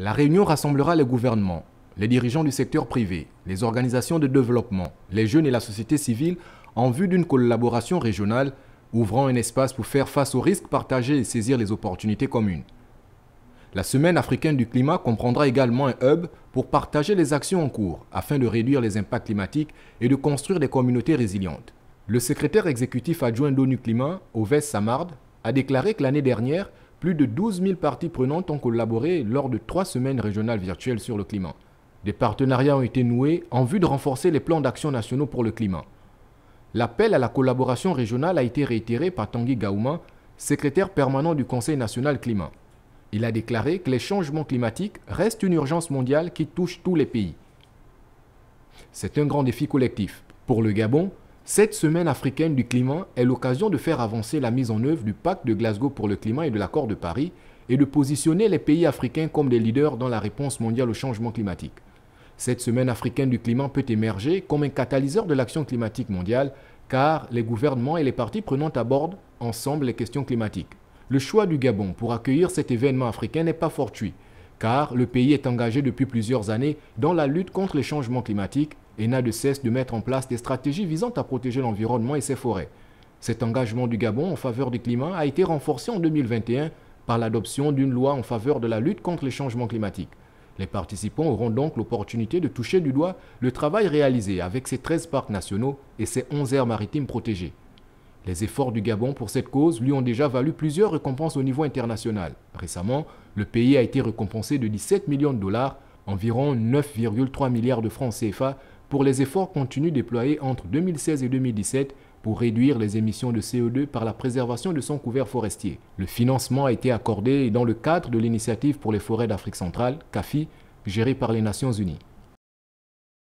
La réunion rassemblera les gouvernements, les dirigeants du secteur privé, les organisations de développement, les jeunes et la société civile en vue d'une collaboration régionale ouvrant un espace pour faire face aux risques partagés et saisir les opportunités communes. La Semaine africaine du climat comprendra également un hub pour partager les actions en cours afin de réduire les impacts climatiques et de construire des communautés résilientes. Le secrétaire exécutif adjoint d'ONU Climat, Oves Samard, a déclaré que l'année dernière, plus de 12 000 parties prenantes ont collaboré lors de trois semaines régionales virtuelles sur le climat. Des partenariats ont été noués en vue de renforcer les plans d'action nationaux pour le climat. L'appel à la collaboration régionale a été réitéré par Tanguy Gaouma, secrétaire permanent du Conseil national climat. Il a déclaré que les changements climatiques restent une urgence mondiale qui touche tous les pays. C'est un grand défi collectif. Pour le Gabon, cette semaine africaine du climat est l'occasion de faire avancer la mise en œuvre du pacte de Glasgow pour le climat et de l'accord de Paris et de positionner les pays africains comme des leaders dans la réponse mondiale au changement climatique. Cette semaine africaine du climat peut émerger comme un catalyseur de l'action climatique mondiale car les gouvernements et les parties prenantes abordent ensemble les questions climatiques. Le choix du Gabon pour accueillir cet événement africain n'est pas fortuit car le pays est engagé depuis plusieurs années dans la lutte contre les changements climatiques et n'a de cesse de mettre en place des stratégies visant à protéger l'environnement et ses forêts. Cet engagement du Gabon en faveur du climat a été renforcé en 2021 par l'adoption d'une loi en faveur de la lutte contre les changements climatiques. Les participants auront donc l'opportunité de toucher du doigt le travail réalisé avec ses 13 parcs nationaux et ses 11 aires maritimes protégées. Les efforts du Gabon pour cette cause lui ont déjà valu plusieurs récompenses au niveau international. Récemment, le pays a été récompensé de 17 millions de dollars, environ 9,3 milliards de francs CFA, pour les efforts continus déployés entre 2016 et 2017 pour réduire les émissions de CO2 par la préservation de son couvert forestier. Le financement a été accordé dans le cadre de l'initiative pour les forêts d'Afrique centrale, CAFI, gérée par les Nations Unies.